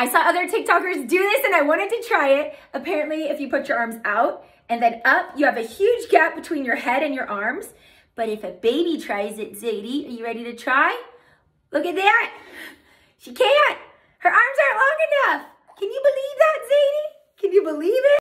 I saw other TikTokers do this and I wanted to try it. Apparently, if you put your arms out and then up, you have a huge gap between your head and your arms. But if a baby tries it, Zadie, are you ready to try? Look at that. She can't. Her arms aren't long enough. Can you believe that, Zadie? Can you believe it?